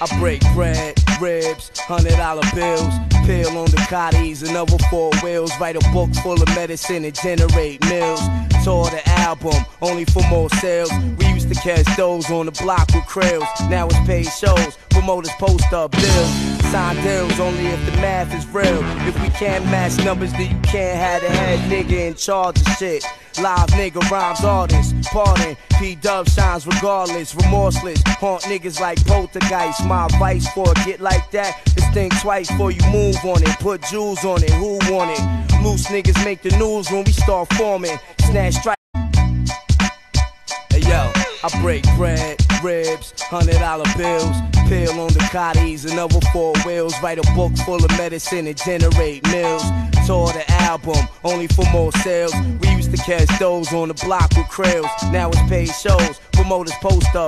I break bread, ribs, hundred dollar bills, pill on the cotties another four wheels. Write a book full of medicine and generate mills. Tour the album, only for more sales. We used to catch those on the block with krills. Now it's paid shows, promoters post up bills. Sign deals only if the math is real. If we can't match numbers, then you can't have the head nigga in charge of shit. Live nigga rhymes artists, pardon. P Dub shines regardless, remorseless. Haunt niggas like poltergeist. My advice for get like that is think twice before you move on it. Put jewels on it, who want it? Loose niggas make the news when we start forming. Snatch strike. Hey yo, I break bread, ribs, hundred dollar bills, pill on the cotties and other four wheels. Write a book full of medicine and generate mills. Tour the album, only for more sales. We used to catch those on the block with krills. Now it's paid shows, promoters post up